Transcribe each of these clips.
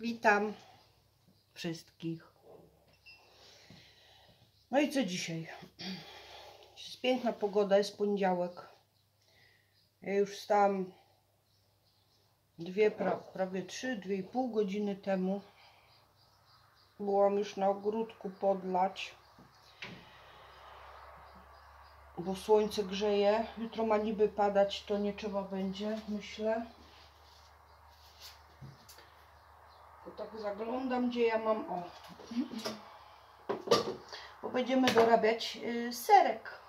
Witam wszystkich. No i co dzisiaj? Jest piękna pogoda, jest poniedziałek. Ja już wstałam dwie, pra, prawie trzy, dwie i pół godziny temu. Byłam już na ogródku podlać, bo słońce grzeje. Jutro ma niby padać, to nie trzeba będzie, myślę. To tak zaglądam, gdzie ja mam. O. Bo będziemy dorabiać y, serek.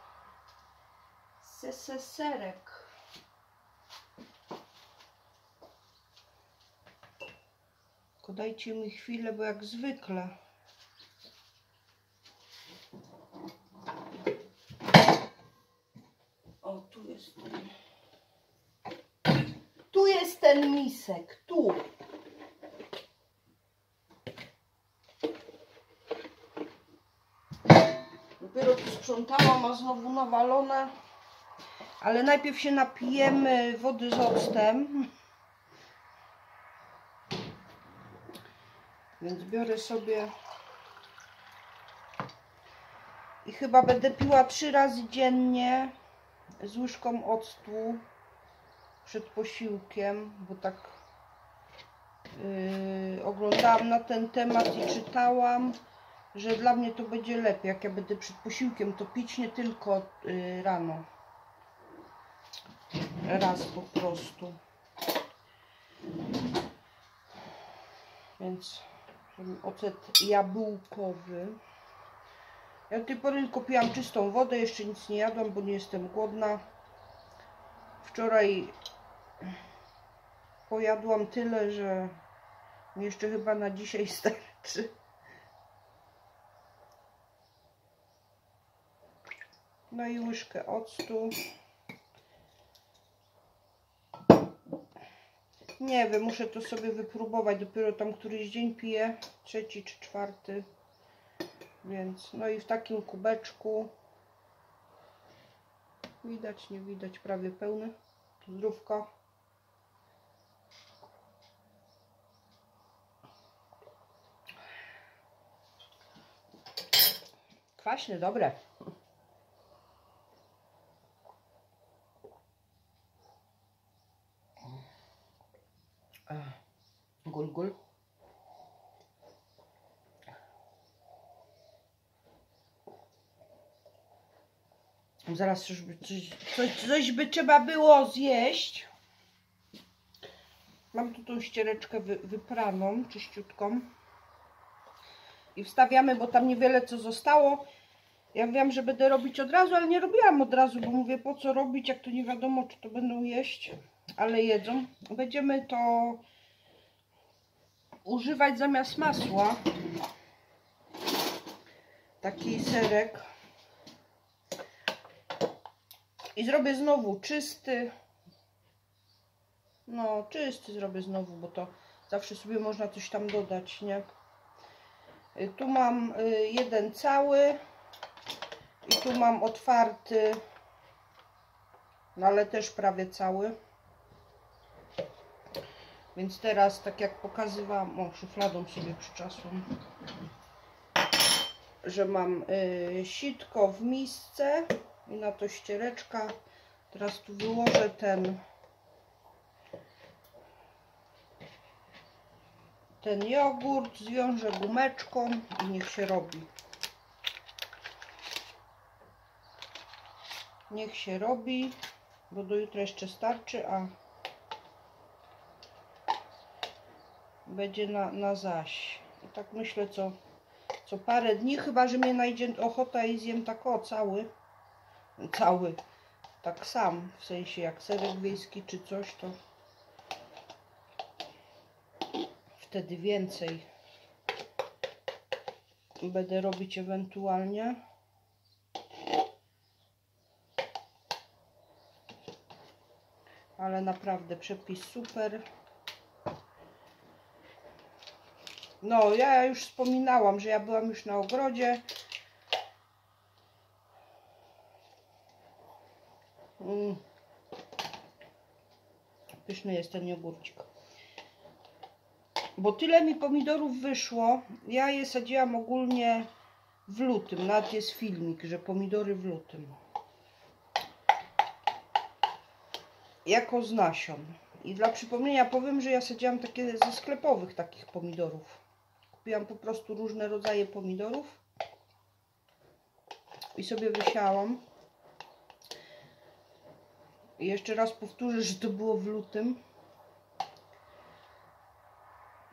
Se, se, serek. Tylko dajcie mi chwilę, bo jak zwykle. O, tu jest ten. Tu jest ten misek, sprzątałam, a znowu nawalone. Ale najpierw się napijemy wody z octem. Więc biorę sobie i chyba będę piła trzy razy dziennie z łyżką octu przed posiłkiem, bo tak yy, oglądałam na ten temat i czytałam, że dla mnie to będzie lepiej, jak ja będę przed posiłkiem to pić nie tylko yy, rano. Raz po prostu. Więc ocet jabłkowy. Ja do tej pory tylko piłam czystą wodę, jeszcze nic nie jadłam, bo nie jestem głodna. Wczoraj pojadłam tyle, że jeszcze chyba na dzisiaj starczy. No i łyżkę octu. Nie wiem, muszę to sobie wypróbować. Dopiero tam któryś dzień piję, trzeci czy czwarty. Więc, no i w takim kubeczku. Widać, nie widać, prawie pełny. Zdrówko. Kwaśne, dobre. Zaraz już by coś, coś, coś by trzeba było zjeść. Mam tu tą ściereczkę wy, wypraną, czyściutką. I wstawiamy, bo tam niewiele co zostało. Ja wiem, że będę robić od razu, ale nie robiłam od razu, bo mówię, po co robić, jak to nie wiadomo, czy to będą jeść, ale jedzą. Będziemy to używać zamiast masła. Taki serek. I zrobię znowu czysty. No, czysty zrobię znowu, bo to zawsze sobie można coś tam dodać, nie? Tu mam jeden cały i tu mam otwarty, no ale też prawie cały. Więc teraz, tak jak pokazywałam, o, szufladą sobie przyczasłam, że mam y, sitko w misce i na to ściereczka. Teraz tu wyłożę ten ten jogurt, zwiążę gumeczką i niech się robi. Niech się robi, bo do jutra jeszcze starczy, a będzie na, na zaś. I tak myślę, co, co parę dni, chyba że mnie najdzie ochota i zjem tak o cały. Cały. Tak sam, w sensie jak serek wiejski czy coś, to wtedy więcej będę robić ewentualnie. Ale naprawdę przepis super. No, ja już wspominałam, że ja byłam już na ogrodzie. Pyszny jest ten jogurcik. bo tyle mi pomidorów wyszło. Ja je sadziłam ogólnie w lutym. Nawet jest filmik, że pomidory w lutym. Jako z nasion. I dla przypomnienia powiem, że ja sadziłam takie ze sklepowych takich pomidorów. Kupiłam po prostu różne rodzaje pomidorów i sobie wysiałam. Jeszcze raz powtórzę, że to było w lutym.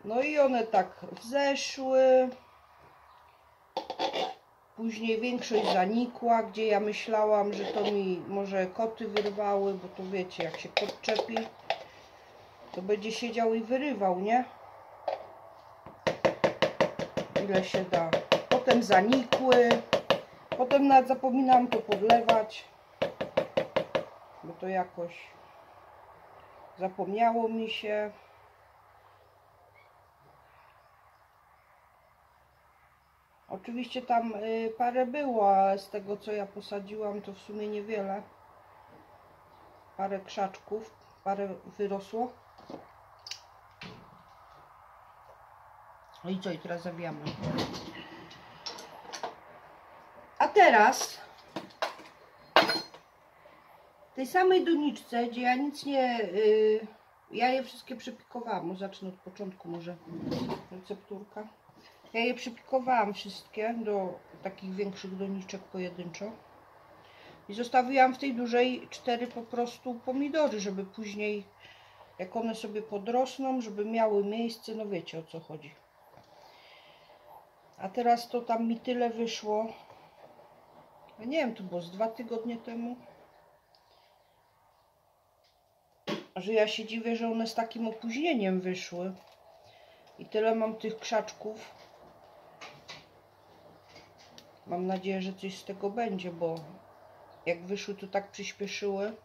No i one tak wzeszły. Później większość zanikła, gdzie ja myślałam, że to mi może koty wyrwały, bo to wiecie, jak się kot czepi, to będzie siedział i wyrywał, nie? Ile się da. Potem zanikły. Potem nawet zapominam to podlewać, bo to jakoś zapomniało mi się. Oczywiście tam y, parę było, ale z tego co ja posadziłam to w sumie niewiele. Parę krzaczków, parę wyrosło. No i co, i teraz zawijamy. A teraz tej samej doniczce, gdzie ja nic nie... y, ja je wszystkie przepikowałam. Może zacznę od początku może recepturka. Ja je przypikowałam wszystkie do takich większych doniczek pojedynczo. I zostawiłam w tej dużej cztery po prostu pomidory, żeby później, jak one sobie podrosną, żeby miały miejsce, no wiecie o co chodzi. A teraz to tam mi tyle wyszło. Nie wiem, to było z dwa tygodnie temu. Że ja się dziwię, że one z takim opóźnieniem wyszły. I tyle mam tych krzaczków. Mam nadzieję, że coś z tego będzie, bo jak wyszły, to tak przyspieszyły.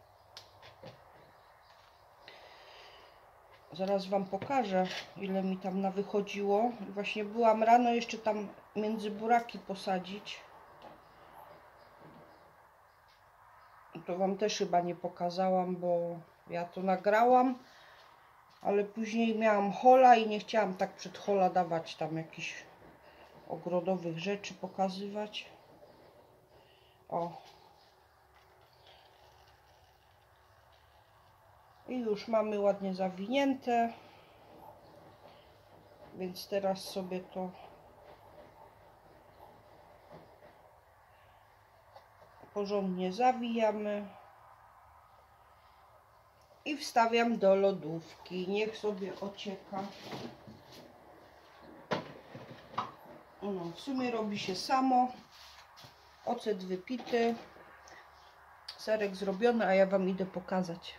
Zaraz Wam pokażę, ile mi tam na wychodziło. Właśnie byłam rano jeszcze tam między buraki posadzić. To Wam też chyba nie pokazałam, bo ja to nagrałam, ale później miałam hola i nie chciałam tak przed hola dawać tam jakichś ogrodowych rzeczy pokazywać. O. I już mamy ładnie zawinięte. Więc teraz sobie to porządnie zawijamy i wstawiam do lodówki. Niech sobie ocieka. No, w sumie robi się samo. Ocet wypity. Serek zrobiony, a ja Wam idę pokazać.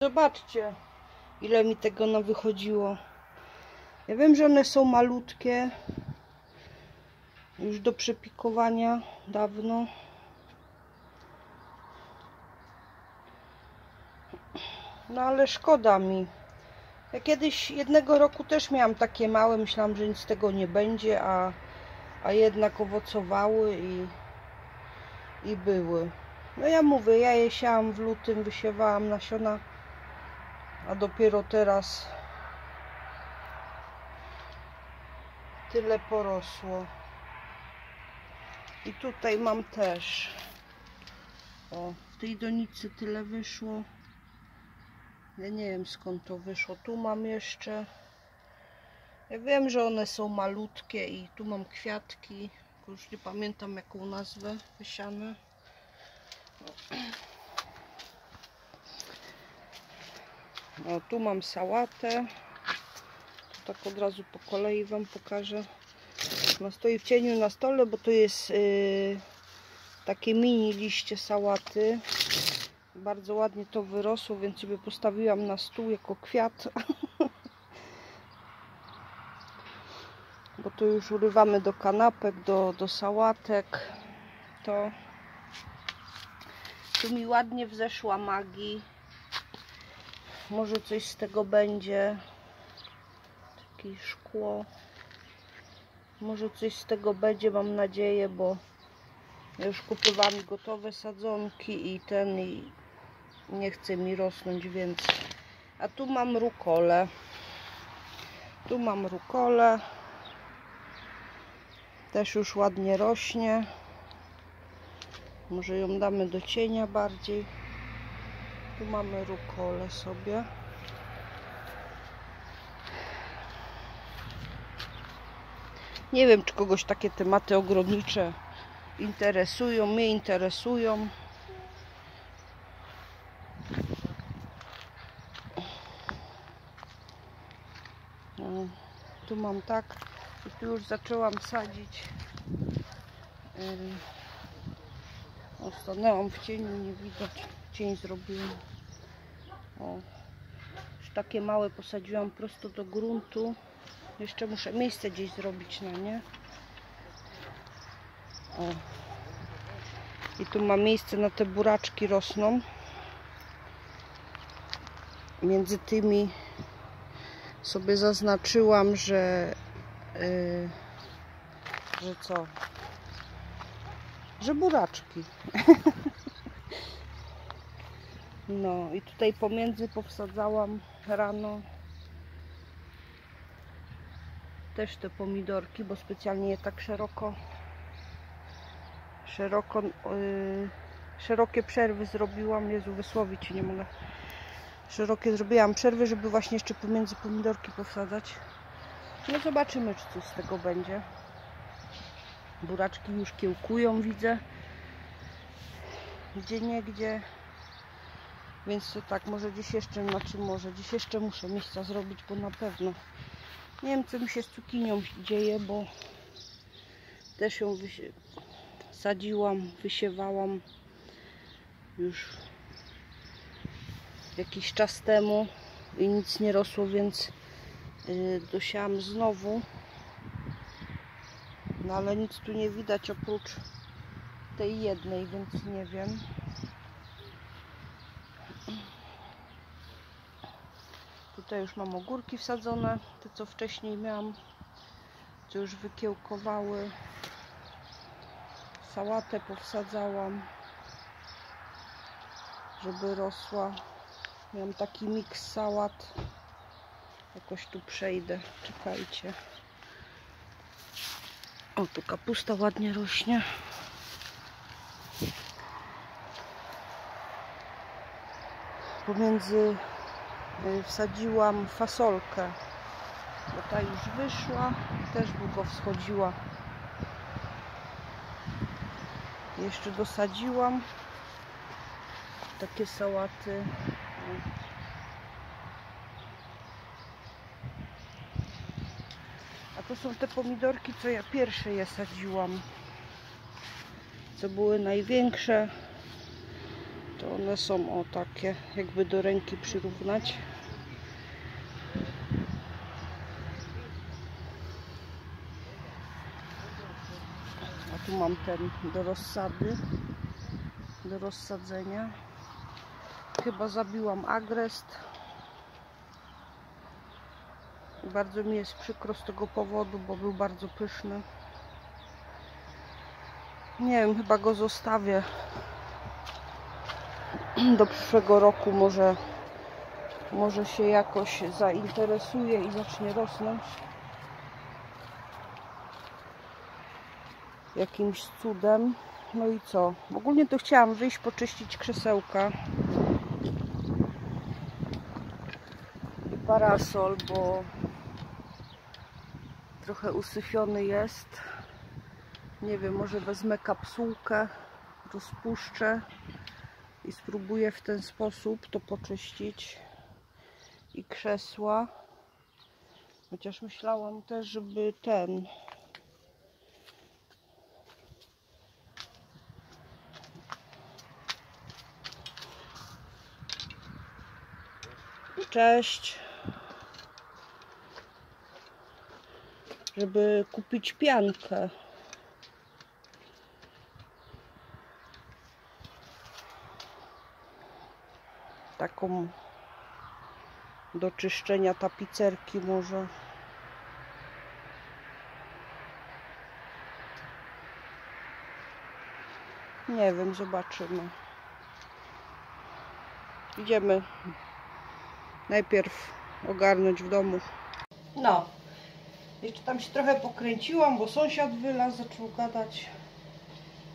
Zobaczcie, ile mi tego na wychodziło. Ja wiem, że one są malutkie. Już do przepikowania dawno. No ale szkoda mi. Ja kiedyś jednego roku też miałam takie małe, myślałam, że nic z tego nie będzie, a, a jednak owocowały i, i były. No ja mówię, ja je siałam w lutym, wysiewałam nasiona, a dopiero teraz tyle porosło. I tutaj mam też. O, w tej donicy tyle wyszło. Ja nie wiem skąd to wyszło. Tu mam jeszcze. Ja wiem, że one są malutkie i tu mam kwiatki. Już nie pamiętam jaką nazwę wysiane. O, tu mam sałatę. To tak od razu po kolei Wam pokażę. Ona stoi w cieniu na stole, bo to jest yy, takie mini liście sałaty. Bardzo ładnie to wyrosło, więc sobie postawiłam na stół jako kwiat. Bo tu już urywamy do kanapek, do, do sałatek. To tu mi ładnie wzeszła magii. Może coś z tego będzie. Takie szkło. Może coś z tego będzie, mam nadzieję, bo ja już kupowałam gotowe sadzonki i ten i nie chce mi rosnąć, więc... A tu mam rukolę. Tu mam rukolę. Też już ładnie rośnie. Może ją damy do cienia bardziej. Tu mamy rukolę sobie. Nie wiem, czy kogoś takie tematy ogrodnicze interesują. Mnie interesują. No, tu mam tak. I tu już zaczęłam sadzić. O, stanęłam w cieniu, nie widać. Cień zrobiłam. O, już takie małe posadziłam prosto do gruntu. Jeszcze muszę miejsce gdzieś zrobić na nie. O. I tu ma miejsce na te buraczki rosną. Między tymi sobie zaznaczyłam, że yy, że co? Że buraczki. no i tutaj pomiędzy powsadzałam rano też te pomidorki, bo specjalnie je tak szeroko szeroko yy, szerokie przerwy zrobiłam. Jezu, wysłowić nie mogę. Szerokie zrobiłam przerwy, żeby właśnie jeszcze pomiędzy pomidorki powsadzać. No zobaczymy, czy coś z tego będzie. Buraczki już kiełkują, widzę. Gdzie nie, gdzie. Więc to tak, może dziś jeszcze, znaczy może dziś jeszcze muszę miejsca zrobić, bo na pewno nie wiem, co mi się z cukinią dzieje, bo też ją wysie... sadziłam, wysiewałam już jakiś czas temu i nic nie rosło, więc yy, dosiałam znowu. No ale nic tu nie widać oprócz tej jednej, więc nie wiem. Tutaj już mam ogórki wsadzone, te co wcześniej miałam, co już wykiełkowały. Sałatę powsadzałam, żeby rosła. Miałam taki miks sałat. Jakoś tu przejdę, czekajcie. O, tu kapusta ładnie rośnie. Pomiędzy y, wsadziłam fasolkę, bo ta już wyszła, też długo wschodziła. Jeszcze dosadziłam takie sałaty. A to są te pomidorki, co ja pierwsze je sadziłam. Co były największe. To one są o takie, jakby do ręki przyrównać. A tu mam ten do rozsady, do rozsadzenia. Chyba zabiłam agrest. Bardzo mi jest przykro z tego powodu, bo był bardzo pyszny. Nie wiem, chyba go zostawię do przyszłego roku. Może, może się jakoś zainteresuje i zacznie rosnąć. Jakimś cudem. No i co? Ogólnie to chciałam wyjść, poczyścić krzesełka. Parasol, bo trochę usyfiony jest. Nie wiem, może wezmę kapsułkę, rozpuszczę i spróbuję w ten sposób to poczyścić i krzesła. Chociaż myślałam też, żeby ten Cześć. Żeby kupić piankę. Taką do czyszczenia tapicerki może. Nie wiem, zobaczymy. Idziemy najpierw ogarnąć w domu. No, Jeszcze tam się trochę pokręciłam, bo sąsiad wylazł, zaczął gadać.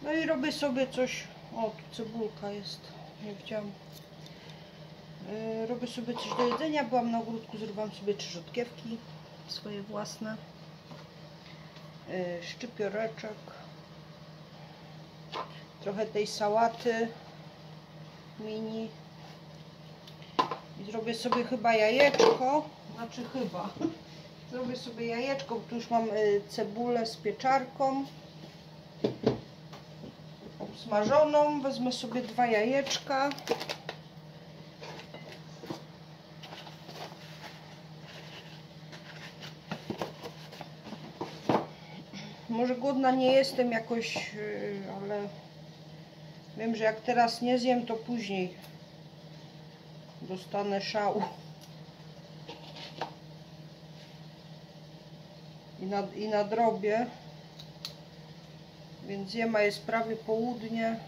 No i robię sobie coś. O, tu cebulka jest. Nie widziałam. Yy, robię sobie coś do jedzenia. Byłam na ogródku, zrobiłam sobie trzy rzodkiewki swoje własne. Yy, szczypioreczek. Trochę tej sałaty mini. I zrobię sobie chyba jajeczko. Znaczy chyba. Zrobię sobie jajeczko, tu już mam y, cebulę z pieczarką. Obsmażoną. Wezmę sobie dwa jajeczka. Może głodna nie jestem jakoś, y, ale wiem, że jak teraz nie zjem, to później dostanę szału. I, nad, I. Więc jema jest prawie południe.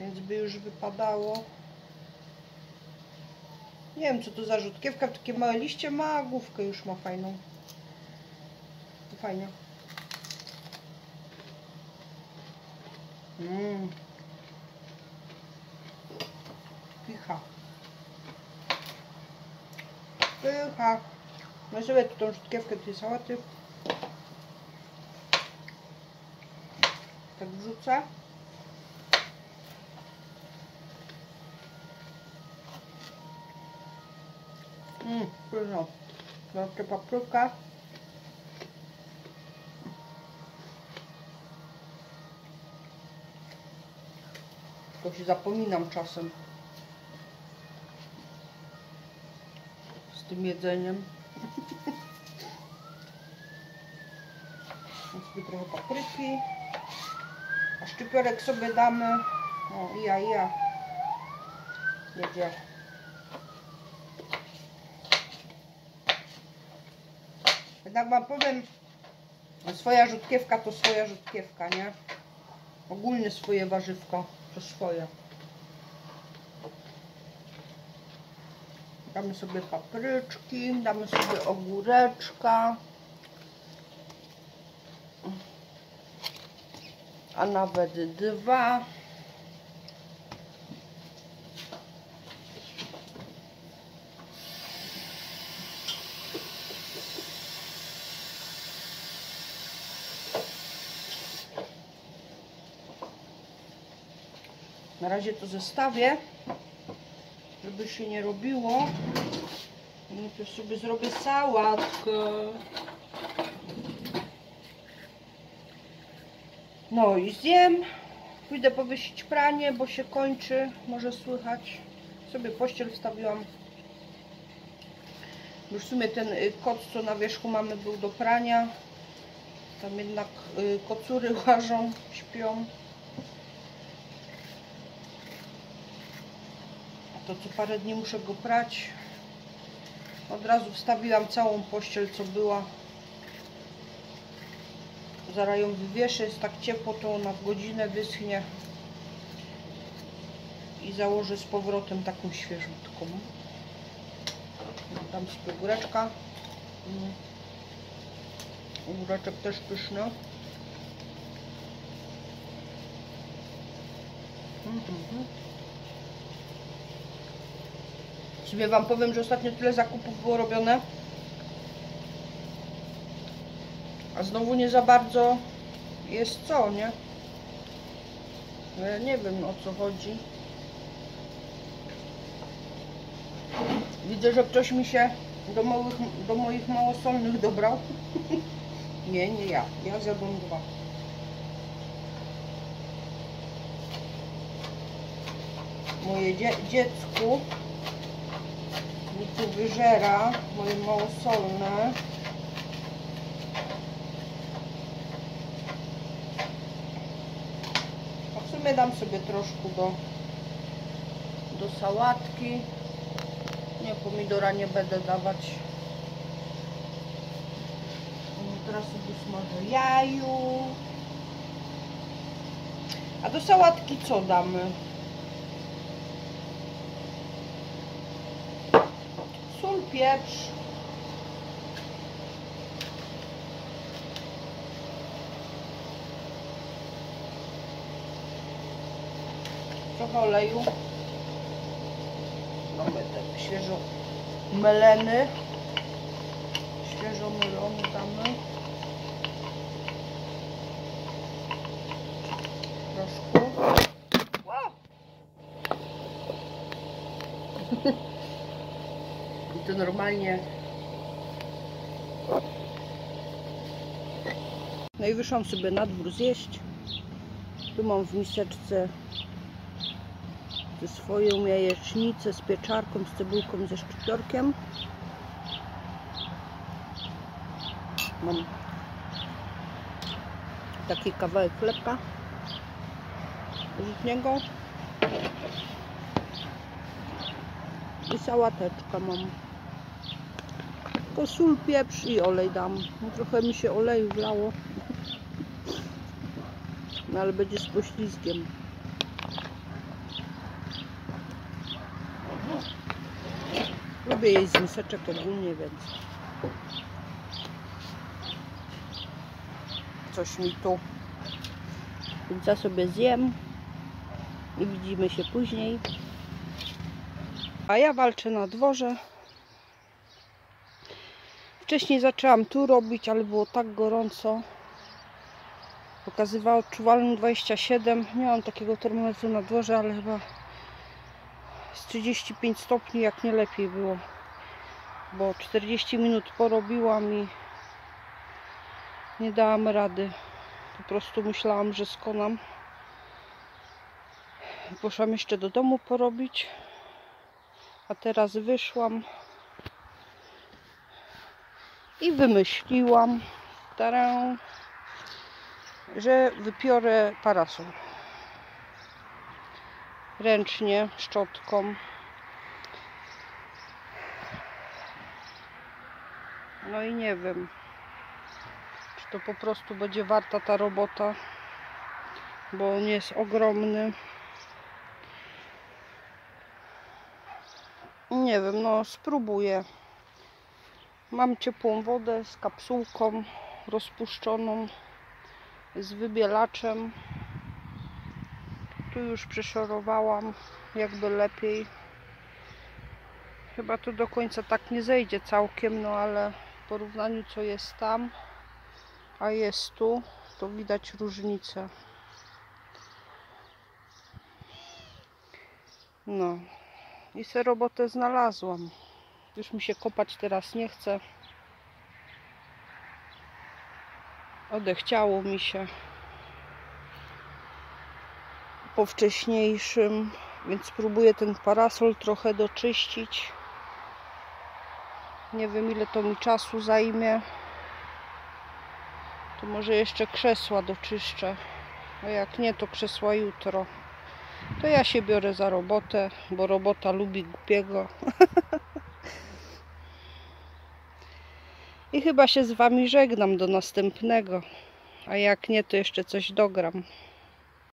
Więc by już wypadało. Nie wiem co to za rzutkiewka, takie małe liście ma, główkę już ma fajną. Fajnie. Mmm. Pycha. Pycha. No sobie tą rzutkiewkę tej sałaty. Tak wrzucę. Mmm, pyszno. Troszkę papryka. To się zapominam czasem. Z tym jedzeniem. Sobie trochę papryki. A szczypiorek sobie damy. O, ja, ja. Jedzie. Jednak wam powiem, swoja rzutkiewka to swoja rzutkiewka, nie? Ogólnie swoje warzywko to swoje. Damy sobie papryczki, damy sobie ogóreczka. A nawet dwa. Na razie to zestawię, się nie robiło. Najpierw sobie zrobię sałatkę. No i zjem. Pójdę powiesić pranie, bo się kończy. Może słychać. Sobie pościel wstawiłam. Już w sumie ten y, koc, co na wierzchu mamy, był do prania. Tam jednak y, kocury łażą, śpią. To co parę dni muszę go prać. Od razu wstawiłam całą pościel, co była. Zaraz ją wywieszę, jest tak ciepło, to ona w godzinę wyschnie. I założę z powrotem taką świeżutką. Tam sobie góreczka. Mm. Góreczek też pyszny. Mhm. Sobie wam powiem, że ostatnio tyle zakupów było robione. A znowu nie za bardzo jest co, nie? Ja nie wiem o co chodzi. Widzę, że ktoś mi się do moich, do moich małosolnych dobrał. nie, nie ja. Ja zjadłam dwa. Moje dzie dziecku mi tu wyżera moje małosolne. A w sumie dam sobie troszkę do, do sałatki. Nie, pomidora nie będę dawać. Teraz sobie smażę jaju. A do sałatki co damy? pieprz. Trochę oleju. Mamy ten świeżo meleny. Normalnie No i wyszłam sobie na dwór zjeść. Tu mam w miseczce swoją jajecznicę z pieczarką, z cebulką, ze szczypiorkiem. Mam taki kawałek chlebka żytniego i sałateczkę mam. Tylko sól, pieprz i olej dam. No, trochę mi się oleju wlało. No ale będzie z poślizgiem. Lubię jeść z miseczek ogólnie, więc coś mi tu. Więc ja sobie zjem i widzimy się później. A ja walczę na dworze. Wcześniej zaczęłam tu robić, ale było tak gorąco. Pokazywało odczuwalnym 27. Miałam takiego termometru na dworze, ale chyba z 35 stopni, jak nie lepiej było. Bo 40 minut porobiłam i nie dałam rady. Po prostu myślałam, że skonam. Poszłam jeszcze do domu porobić. A teraz wyszłam i wymyśliłam tarę, że wypiorę parasol ręcznie, szczotką. No i nie wiem, czy to po prostu będzie warta ta robota, bo on jest ogromny. Nie wiem, no spróbuję. Mam ciepłą wodę z kapsułką rozpuszczoną, z wybielaczem. Tu już przeszorowałam, jakby lepiej. Chyba to do końca tak nie zejdzie całkiem, no ale w porównaniu co jest tam, a jest tu, to widać różnicę. No i se robotę znalazłam. Już mi się kopać teraz nie chce. Odechciało mi się po wcześniejszym, więc spróbuję ten parasol trochę doczyścić. Nie wiem ile to mi czasu zajmie. To może jeszcze krzesła doczyszczę. A jak nie, to krzesła jutro. To ja się biorę za robotę, bo robota lubi głupiego. I chyba się z Wami żegnam do następnego. A jak nie, to jeszcze coś dogram.